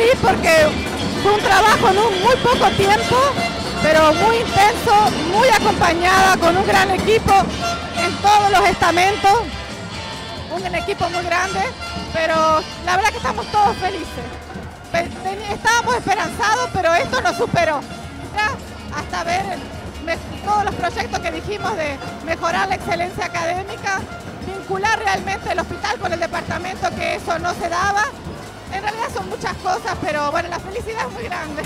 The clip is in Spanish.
Fue un trabajo en un muy poco tiempo, pero muy intenso, muy acompañada con un gran equipo en todos los estamentos, un equipo muy grande, pero la verdad que estamos todos felices. Estábamos esperanzados, pero esto nos superó. hasta ver todos los proyectos que dijimos de mejorar la excelencia académica, vincular realmente el hospital con el departamento, que eso no se daba. En realidad son muchas cosas, pero bueno, la felicidad es muy grande.